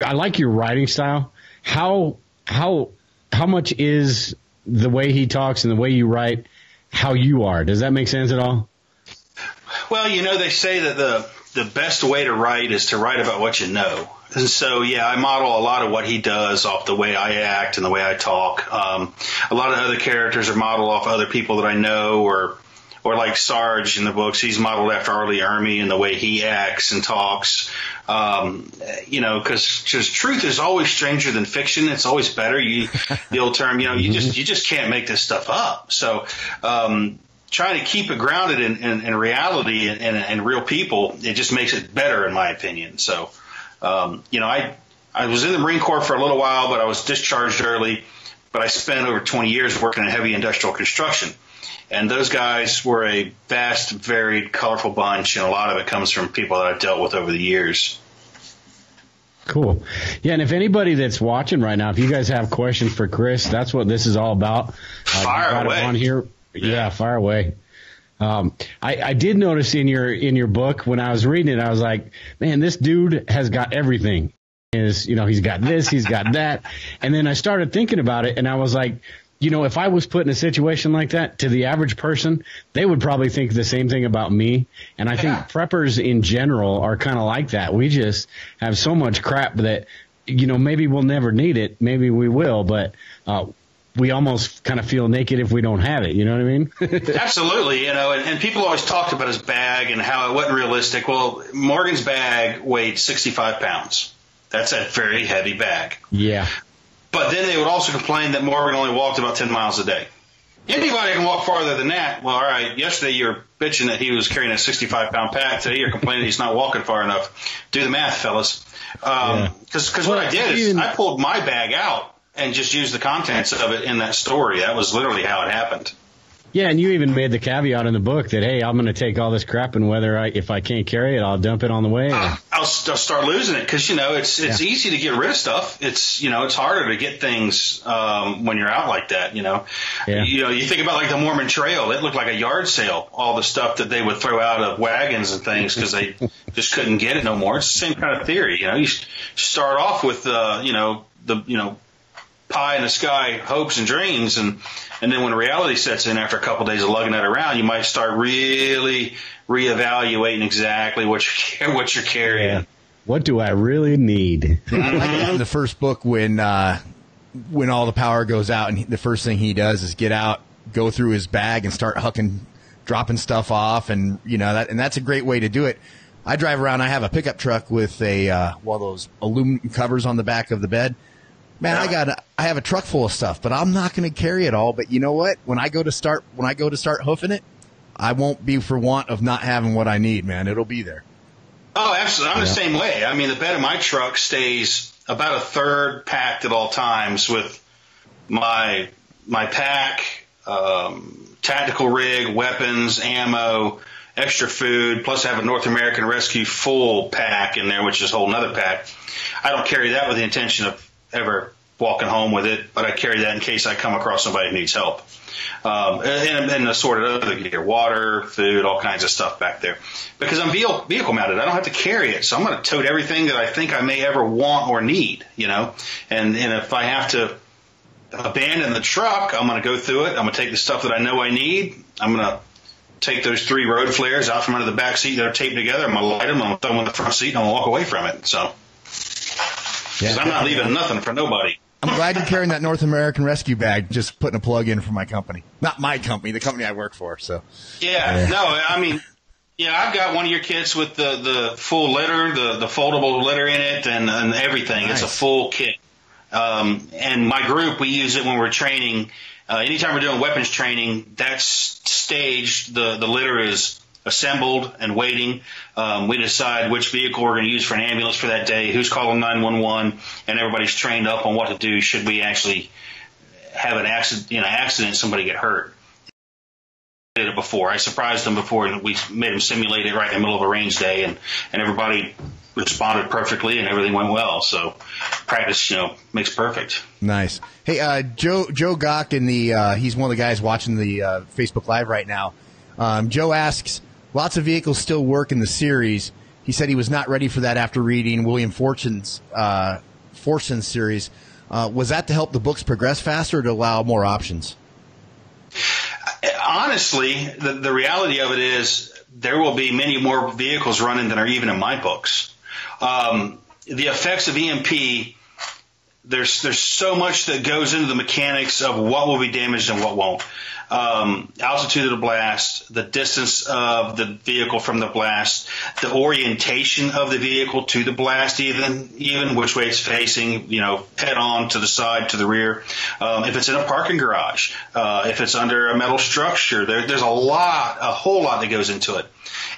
I like your writing style. How how how much is the way he talks and the way you write how you are? Does that make sense at all? Well, you know, they say that the the best way to write is to write about what you know. And so, yeah, I model a lot of what he does off the way I act and the way I talk. Um, a lot of other characters are modeled off other people that I know or or like Sarge in the books, he's modeled after R. Lee Ermey in the way he acts and talks. Um, you know, because truth is always stranger than fiction. It's always better. You the old term, you know, you just you just can't make this stuff up. So. Um, trying to keep it grounded in, in, in reality and, and, and, real people, it just makes it better, in my opinion. So, um, you know, I I was in the Marine Corps for a little while, but I was discharged early. But I spent over 20 years working in heavy industrial construction. And those guys were a vast, varied, colorful bunch, and a lot of it comes from people that I've dealt with over the years. Cool. Yeah, and if anybody that's watching right now, if you guys have questions for Chris, that's what this is all about. Uh, fire away. on here. Yeah, yeah, fire away. Um, I, I did notice in your in your book when I was reading it, I was like, man, this dude has got everything. Is you know he's got this, he's got that, and then I started thinking about it, and I was like, you know, if I was put in a situation like that to the average person, they would probably think the same thing about me. And I think preppers in general are kind of like that. We just have so much crap that, you know, maybe we'll never need it. Maybe we will, but, uh, we almost kind of feel naked if we don't have it. You know what I mean? Absolutely. You know, and, and people always talked about his bag and how it wasn't realistic. Well, Morgan's bag weighed 65 pounds. That's a very heavy bag. Yeah. But then they would also complain that Morgan only walked about 10 miles a day. Anybody can walk farther than that. Well, all right. Yesterday you were bitching that he was carrying a 65 pound pack. Today you're complaining he's not walking far enough. Do the math, fellas. Um, yeah. cause, cause what I did is I pulled my bag out and just used the contents of it in that story. That was literally how it happened. Yeah, and you even made the caveat in the book that hey, I'm going to take all this crap, and whether I if I can't carry it, I'll dump it on the way. Or... I'll, I'll start losing it because you know it's it's yeah. easy to get rid of stuff. It's you know it's harder to get things um, when you're out like that. You know, yeah. you know you think about like the Mormon Trail. It looked like a yard sale. All the stuff that they would throw out of wagons and things because they just couldn't get it no more. It's the same kind of theory. You know, you start off with uh, you know the you know pie in the sky hopes and dreams and and then when reality sets in after a couple of days of lugging that around you might start really reevaluating exactly what you're what you're carrying yeah. what do i really need like in the first book when uh when all the power goes out and he, the first thing he does is get out go through his bag and start hucking dropping stuff off and you know that and that's a great way to do it I drive around. I have a pickup truck with a uh, one of those aluminum covers on the back of the bed Man, I got I have a truck full of stuff, but I'm not going to carry it all. But you know what? When I go to start when I go to start hoofing it, I won't be for want of not having what I need. Man, it'll be there. Oh, absolutely. I'm yeah. the same way. I mean, the bed of my truck stays about a third packed at all times with my my pack, um, tactical rig, weapons, ammo, extra food. Plus, I have a North American Rescue full pack in there, which is a whole other pack. I don't carry that with the intention of ever walking home with it, but I carry that in case I come across somebody who needs help. Um, and, and assorted other gear, water, food, all kinds of stuff back there. Because I'm vehicle, mounted, I don't have to carry it, so I'm going to tote everything that I think I may ever want or need, you know. And and if I have to abandon the truck, I'm going to go through it. I'm going to take the stuff that I know I need. I'm going to take those three road flares out from under the back seat that are taped together. I'm going to light them. I'm going to throw them in the front seat, and I'm going to walk away from it. So. Because I'm not leaving nothing for nobody. I'm glad you're carrying that North American Rescue bag. Just putting a plug in for my company, not my company, the company I work for. So. Yeah, yeah. no, I mean, yeah, I've got one of your kits with the the full litter, the the foldable litter in it, and and everything. Nice. It's a full kit. Um, and my group, we use it when we're training. Uh, anytime we're doing weapons training, that's staged. The the litter is assembled and waiting. Um, we decide which vehicle we're going to use for an ambulance for that day, who's calling 911, and everybody's trained up on what to do should we actually have an accident, you know, accident, somebody get hurt. I did it before. I surprised them before, and we made them simulate it right in the middle of a range day, and and everybody responded perfectly, and everything went well. So practice, you know, makes perfect. Nice. Hey, uh, Joe Joe Gawk in the uh, he's one of the guys watching the uh, Facebook Live right now. Um, Joe asks, Lots of vehicles still work in the series. he said he was not ready for that after reading William Forstchen's uh, series. Uh, was that to help the books progress faster or to allow more options? Honestly, the, the reality of it is there will be many more vehicles running than are even in my books. Um, the effects of EMP there's there's so much that goes into the mechanics of what will be damaged and what won't. Um, altitude of the blast, the distance of the vehicle from the blast, the orientation of the vehicle to the blast, even even which way it's facing, you know, head on to the side, to the rear. Um, if it's in a parking garage, uh, if it's under a metal structure, there, there's a lot, a whole lot that goes into it.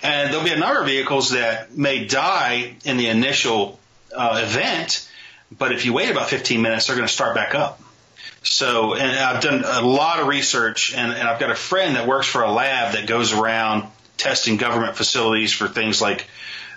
And there'll be a number of vehicles that may die in the initial uh, event but if you wait about 15 minutes, they're going to start back up. So, and I've done a lot of research, and, and I've got a friend that works for a lab that goes around testing government facilities for things like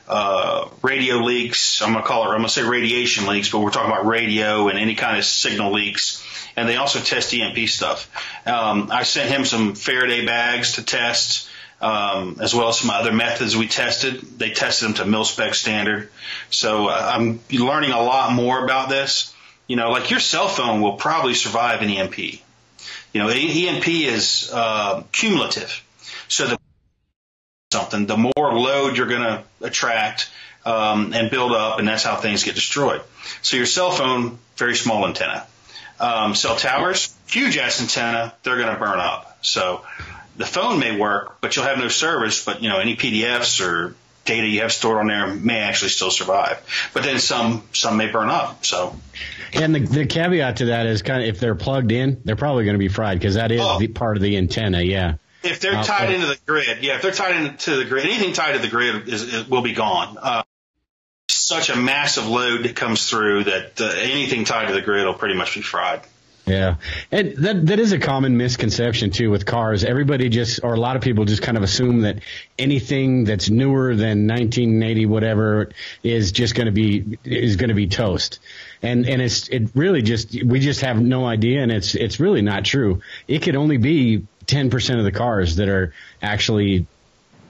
uh, radio leaks. I'm going to call it, I'm going to say radiation leaks, but we're talking about radio and any kind of signal leaks. And they also test EMP stuff. Um, I sent him some Faraday bags to test um, as well as some other methods we tested. They tested them to mil spec standard. So uh, I'm learning a lot more about this. You know, like your cell phone will probably survive an EMP. You know, EMP is uh, cumulative. So the something, the more load you're going to attract um, and build up, and that's how things get destroyed. So your cell phone, very small antenna. Um, cell towers, huge ass antenna, they're going to burn up. So the phone may work, but you'll have no service. But you know, any PDFs or data you have stored on there may actually still survive. But then some some may burn up. So. And the, the caveat to that is kind of if they're plugged in, they're probably going to be fried because that is oh. the part of the antenna. Yeah. If they're uh, tied into the grid, yeah, if they're tied into the grid, anything tied to the grid is, will be gone. Uh, such a massive load that comes through that uh, anything tied to the grid will pretty much be fried. Yeah, and that that is a common misconception too with cars. Everybody just, or a lot of people just kind of assume that anything that's newer than 1980 whatever is just going to be is going to be toast. And and it's it really just we just have no idea, and it's it's really not true. It could only be 10 percent of the cars that are actually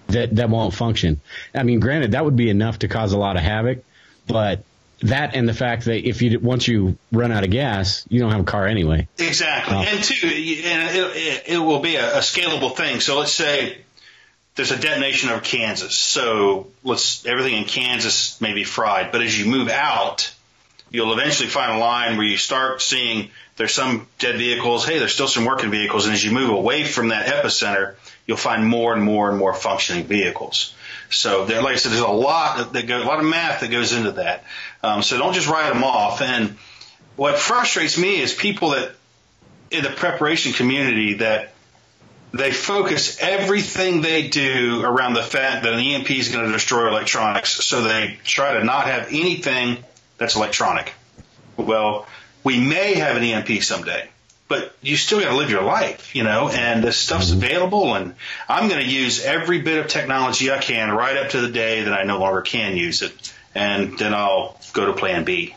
that that won't function. I mean, granted, that would be enough to cause a lot of havoc, but that and the fact that if you once you run out of gas, you don't have a car anyway. Exactly, oh. and two, and it, it, it will be a, a scalable thing. So let's say there's a detonation over Kansas. So let's everything in Kansas may be fried, but as you move out, you'll eventually find a line where you start seeing there's some dead vehicles. Hey, there's still some working vehicles, and as you move away from that epicenter, you'll find more and more and more functioning vehicles. So there, like I said, there's a lot that go, a lot of math that goes into that. Um, so don't just write them off. And what frustrates me is people that in the preparation community that they focus everything they do around the fact that an EMP is going to destroy electronics. So they try to not have anything that's electronic. Well, we may have an EMP someday but you still got to live your life, you know, and this stuff's mm-hmm. available and I'm going to use every bit of technology I can right up to the day that I no longer can use it. And then I'll go to plan B.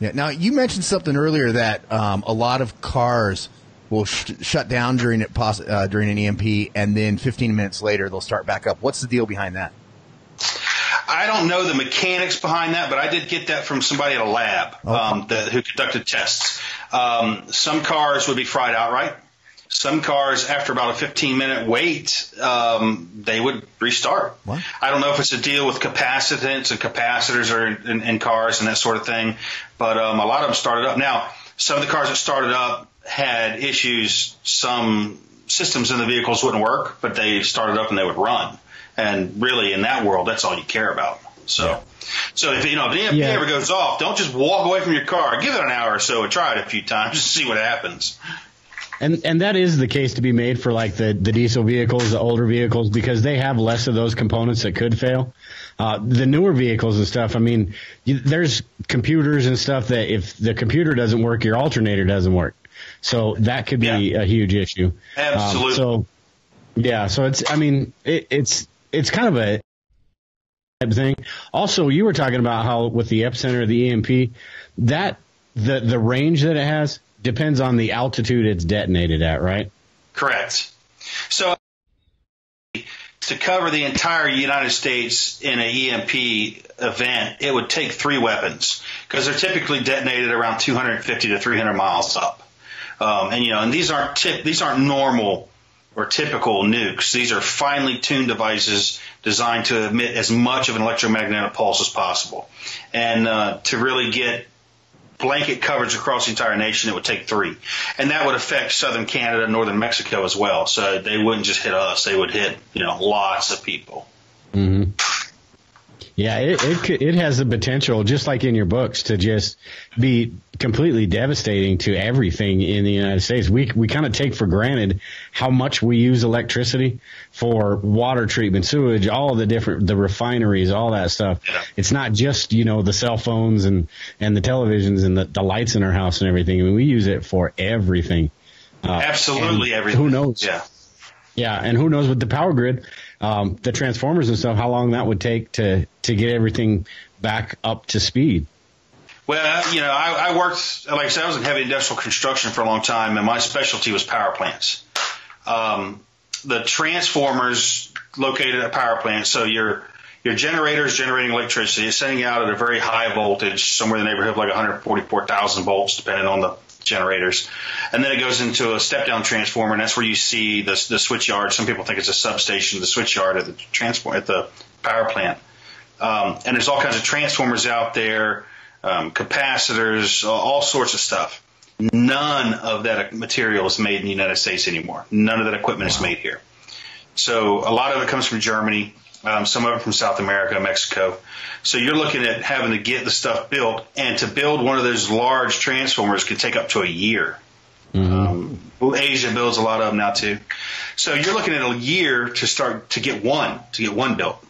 Yeah. Now you mentioned something earlier that um, a lot of cars will sh- shut down during it poss- uh, during an EMP, and then 15 minutes later they'll start back up. What's the deal behind that? I don't know the mechanics behind that, but I did get that from somebody at a lab okay. um, that, who conducted tests. Um, some cars would be fried outright. Some cars, after about a 15 minute wait, um, they would restart. What? I don't know if it's a deal with capacitance and capacitors are in, in, in cars and that sort of thing, but um, a lot of them started up. Now, some of the cars that started up had issues. Some systems in the vehicles wouldn't work, but they started up and they would run. And really, in that world, that's all you care about. So, yeah. so if you know if the EMP yeah. ever goes off, don't just walk away from your car. Give it an hour or so and try it a few times to see what happens. And and that is the case to be made for like the the diesel vehicles, the older vehicles, because they have less of those components that could fail. Uh, the newer vehicles and stuff, I mean, you, there's computers and stuff that if the computer doesn't work, your alternator doesn't work. So that could be yeah. a huge issue. Absolutely. Um, so yeah, so it's I mean it, it's it's kind of a thing. Also, you were talking about how with the epicenter of the EMP, that the the range that it has depends on the altitude it's detonated at, right? Correct. So to cover the entire United States in an EMP event, it would take three weapons because they're typically detonated around 250 to 300 miles up. Um, and you know, and these aren't tip, these aren't normal or typical nukes. These are finely tuned devices designed to emit as much of an electromagnetic pulse as possible. And uh, to really get blanket coverage across the entire nation, it would take three. And that would affect southern Canada, and northern Mexico as well. So they wouldn't just hit us, they would hit, you know, lots of people. Mm-hmm. Yeah, it, it it has the potential, just like in your books, to just be completely devastating to everything in the United States. We we kind of take for granted how much we use electricity for water treatment, sewage, all the different the refineries, all that stuff. It's not just you know the cell phones and and the televisions and the, the lights in our house and everything. I mean, we use it for everything. Uh, Absolutely everything. Who knows? Yeah. Yeah, and who knows with the power grid, um, the transformers and stuff, how long that would take to to get everything back up to speed. Well, you know, I, I worked, like I said, I was in heavy industrial construction for a long time, and my specialty was power plants. Um, the transformers located at power plants, so your your generator is generating electricity, it's sending out at a very high voltage, somewhere in the neighborhood of like 144,000 volts, depending on the generators. And then it goes into a step down transformer, and that's where you see the, the switch yard. Some people think it's a substation, the switch yard at the transform at the power plant. Um, and there's all kinds of transformers out there, um, capacitors, all sorts of stuff. None of that material is made in the United States anymore. None of that equipment wow. is made here. So a lot of it comes from Germany, um, some of it from South America, Mexico. So you're looking at having to get the stuff built, and to build one of those large transformers could take up to a year. Mm-hmm. Um, Asia builds a lot of them now too. So you're looking at a year to start to get one to get one built.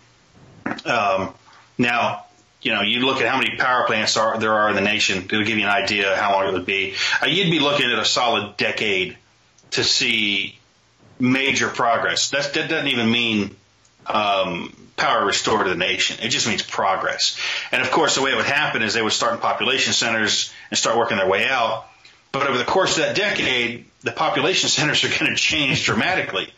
Um, now, you know, you look at how many power plants are, there are in the nation. It'll give you an idea how long it would be. Uh, you'd be looking at a solid decade to see major progress. That's, that doesn't even mean um, power restored to the nation. It just means progress. And of course, the way it would happen is they would start in population centers and start working their way out. But over the course of that decade, the population centers are going to change dramatically.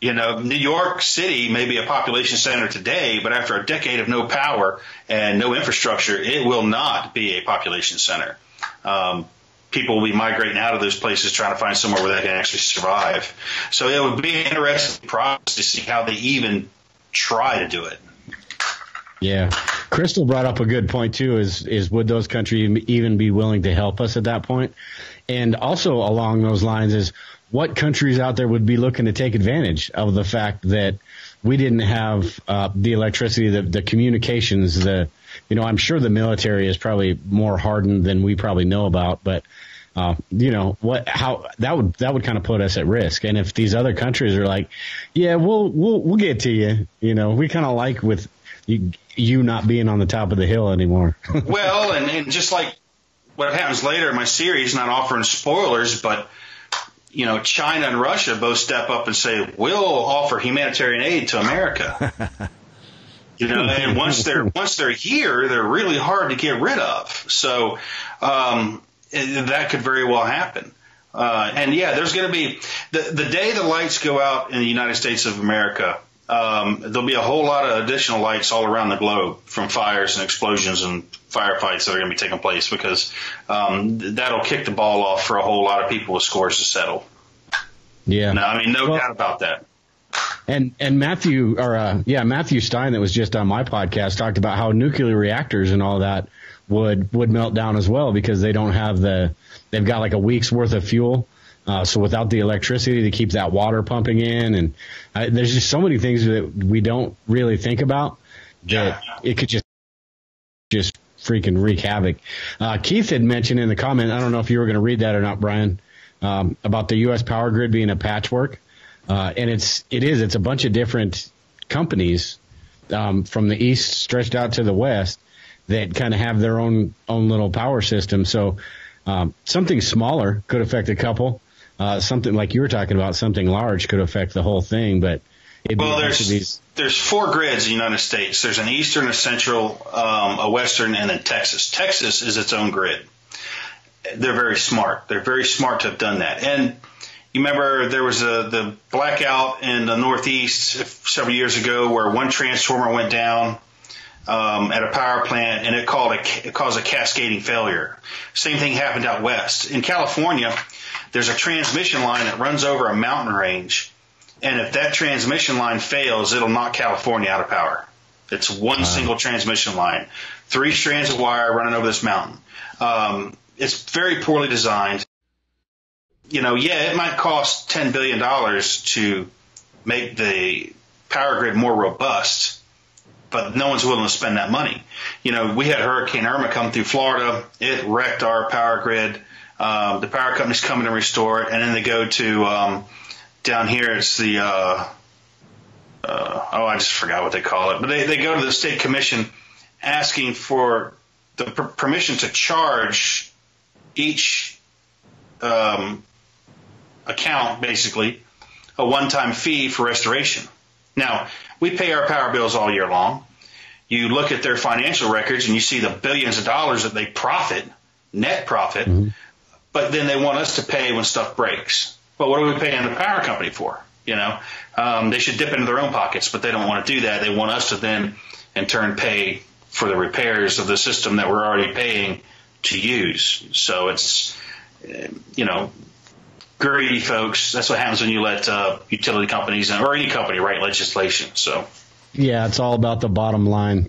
You know, New York City may be a population center today, but after a decade of no power and no infrastructure, it will not be a population center. Um, people will be migrating out of those places trying to find somewhere where they can actually survive. So it would be an interesting process to see how they even try to do it. Yeah, Crystal brought up a good point too. Is is would those countries even be willing to help us at that point? And also along those lines is what countries out there would be looking to take advantage of the fact that we didn't have uh, the electricity, the, the communications, the you know I'm sure the military is probably more hardened than we probably know about, but uh, you know what how that would that would kind of put us at risk. And if these other countries are like yeah we'll we'll we'll get to you you know we kind of like with you, you not being on the top of the hill anymore. Well and, and just like what happens later in my series not offering spoilers but you know china and russia both step up and say we'll offer humanitarian aid to america. You know and once they're once they're here they're really hard to get rid of. So um that could very well happen. Uh, and yeah, there's going to be the the day the lights go out in the United States of America. Um, there'll be a whole lot of additional lights all around the globe from fires and explosions and firefights that are going to be taking place because um, that'll kick the ball off for a whole lot of people with scores to settle. Yeah, no, I mean no well, doubt about that. And and Matthew or uh, yeah Matthew Stein that was just on my podcast talked about how nuclear reactors and all that would would melt down as well because they don't have the they've got like a week's worth of fuel. Uh, so without the electricity to keep that water pumping in, and uh, there's just so many things that we don't really think about that it could just just freaking wreak havoc. Uh, Keith had mentioned in the comment, I don't know if you were going to read that or not, Brian, um, about the U.S. power grid being a patchwork, uh, and it's it is it's a bunch of different companies um, from the east stretched out to the west that kind of have their own own little power system. So um, something smaller could affect a couple. Uh, something like you were talking about, something large could affect the whole thing. But well, there's these... there's four grids in the United States. There's an eastern, a central, um, a western, and then Texas. Texas is its own grid. They're very smart. They're very smart to have done that. And you remember there was a the blackout in the Northeast several years ago where one transformer went down um, at a power plant and it, called a, it caused a cascading failure. Same thing happened out west in California. There's a transmission line that runs over a mountain range, and if that transmission line fails, it'll knock California out of power. It's one wow. single transmission line, three strands of wire running over this mountain. Um, it's very poorly designed. You know, yeah, it might cost ten billion dollars to make the power grid more robust, but no one's willing to spend that money. You know, we had Hurricane Irma come through Florida. It wrecked our power grid. Um, the power companies come in restore it, and then they go to um, down here. It's the uh, uh, oh, I just forgot what they call it, but they they go to the state commission asking for the per- permission to charge each um, account basically a one-time fee for restoration. Now we pay our power bills all year long. You look at their financial records and you see the billions of dollars that they profit, net profit, mm-hmm. but then they want us to pay when stuff breaks. Well, what are we paying the power company for? You know, um, they should dip into their own pockets, but they don't want to do that. They want us to then, in turn, pay for the repairs of the system that we're already paying to use. So it's, you know, greedy folks. That's what happens when you let uh, utility companies or any company write legislation. So, yeah, it's all about the bottom line.